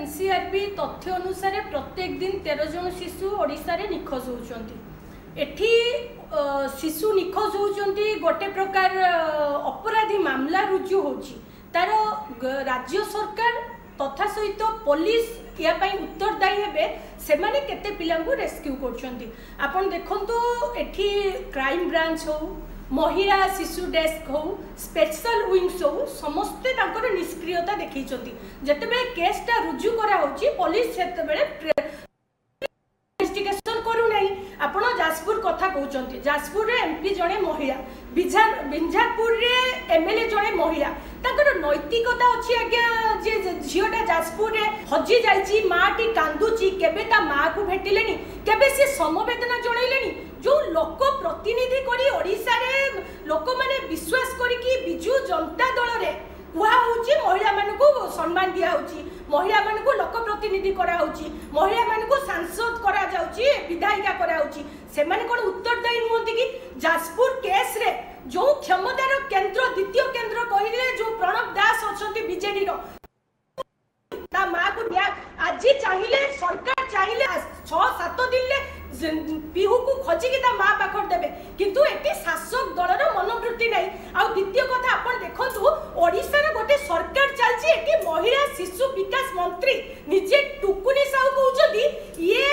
NCRB তথ্য অনুসারে প্রত্যেক দিন তেরো জন শিশু ওড়িশার নিখোঁজ হচ্ছেন এটি শিশু নিখোঁজ হচ্ছেন গোটে প্রকার অপরাধী মামলা রুজু হচ্ছে তার রাজ্য সরকার তথা সহিত পুলিশ ইয়াপাই উত্তরদায়ী হবে সেমানে কেতে পিলাঙ্কু রেস্কিউ করছেন আপন দেখন্তু এটি ক্রাইম ব্রাঞ্চ হউ মহিলা শিশু ডেস্ক হো স্পেশাল উইংস হো সমস্ত তাঁর নিষ্ক্রিয়তা দেখাইছেন যেতবে কেসটা রুজু করা হচ্ছে পুলিশ সেতবে ইনভেস্টিগেশন করু না আপনার যাজপুর কথা কৌন যাজপুরের এমপি জনে মহিলা বিঞ্ঝারপুরের এমএলএ জনে মহিলা তাঁর নৈতিকতা অজ্ঞা যে ঝিওটা যাজপুরে হজি যাইছি মাটি কান্দুছি কেবে তা মা কু ভেটিলে কেবে সে সমবেদনা জনাইলে যে লোক প্রতি ଲୋକମାନେ ବିଶ୍ୱାସ କରିକି ବିଜୁ ଜନତା ଦଳରେ କୁହାହଉଛି ମହିଳାମାନଙ୍କୁ ସମ୍ମାନ ଦିଆହଉଛି ମହିଳାମାନଙ୍କୁ ଲୋକ ପ୍ରତିନିଧି କରାହଉଛି ମହିଳାମାନଙ୍କୁ ସାଂସଦ କରାଯାଉଛି ବିଧାୟିକା କରାହଉଛି ସେମାନେ କ'ଣ ଉତ୍ତରଦାୟୀ ନୁହନ୍ତି କି ଯାଜପୁର କେସ୍ରେ ଯେଉଁ କ୍ଷମତାର କେନ୍ଦ୍ର ଦ୍ୱିତୀୟ କେନ୍ଦ୍ର କହିଲେ ଯେଉଁ ପ୍ରଣବ ଦାସ ଅଛନ୍ତି ବିଜେଡିର ତା ମାଆକୁ ଆଜି ଚାହିଁଲେ ସରକାର ଚାହିଁଲେ ଛଅ ସାତ ଦିନରେ পিহুকু খজিকিতা মা পাখর দেবে কিন্তু এটি শাসক দলর মনোবৃত্তি নাই আউ দ্বিতীয় কথা আপন দেখন্তু ওড়িশার গোটে সরকার চলছে এটি মহিলা শিশু বিকাশ মন্ত্রী নিজে টুকুনি সাউ কৌছন্তি ইয়ে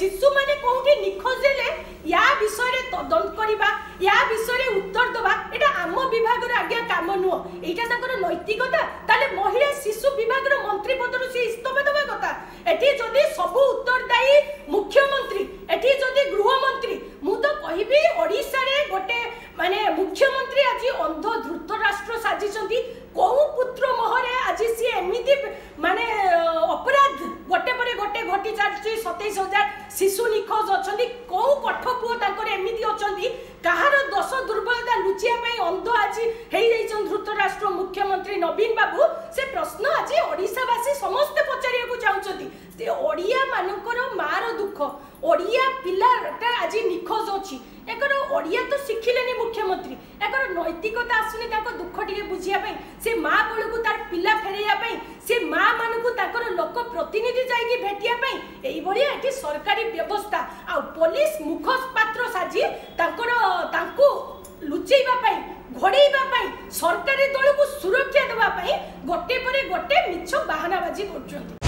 শিশু মানে কোউটি নিখোঁজ হেলে ইয়া বিষয়ে তদন্ত করিবা ইয়া বিষয়ে উত্তর দেবা এটা আম বিভাগর আজ্ঞা কাম নুহ এইটা তাঙ্কর নৈতিকতা তাহলে মহিলা শিশু বিভাগর মন্ত্রী পদরু সে ইস্তফা দেবা কথা এটি যদি সবু উত্তরদায়ী মুখ্যমন্ত্রী এটি যদি গৃহমন্ত্রী মু তো কহিবি ওড়িশারে গোটে মানে মুখ্যমন্ত্রী আজি অন্ধ ধূর্ত রাষ্ট্র সাজিছন্তি কেউ পুত্র মোহরে আজি সি এমিতি মানে অপরাধ গোটে পরে গোটে ঘটি চালছি সতেইশ হাজার শিশু নিখোঁজ অনেক কেউ কঠ পুয় তাঁর এমিতি অনেক কাহার দোষ দুর্বলতা লুচিয়া অন্ধ আজি হয়ে যাই ধূর্ত রাষ্ট্র মুখ্যমন্ত্রী নবীন বাবু ସେ ଓଡ଼ିଆମାନଙ୍କର ମାଆର ଦୁଃଖ ଓଡ଼ିଆ ପିଲାଟା ଆଜି ନିଖୋଜ ଅଛି ଏକର ଓଡ଼ିଆ ତ ଶିଖିଲେନି ମୁଖ୍ୟମନ୍ତ୍ରୀ ଏକର ନୈତିକତା ଆସୁନି ତାଙ୍କ ଦୁଃଖ ଟିକେ ବୁଝିବା ପାଇଁ ସେ ମା କୋଳକୁ ତାର ପିଲା ଫେରେଇବା ପାଇଁ ସେ ମା ମାନଙ୍କୁ ତାଙ୍କର ଲୋକ ପ୍ରତିନିଧି ଯାଇକି ଭେଟିବା ପାଇଁ ଏଇଭଳିଆ ଏଠି ସରକାରୀ ବ୍ୟବସ୍ଥା ଆଉ ପୋଲିସ ମୁଖ ପାତ୍ର ସାଜି ତାଙ୍କର ତାଙ୍କୁ ଲୁଚେଇବା ପାଇଁ ଘୋଡ଼େଇବା ପାଇଁ ସରକାରୀ ଦଳକୁ ସୁରକ୍ଷା ଦେବା ପାଇଁ ଗୋଟେ ପରେ ଗୋଟେ ମିଛ ବାହାନାବାଜି କରୁଛନ୍ତି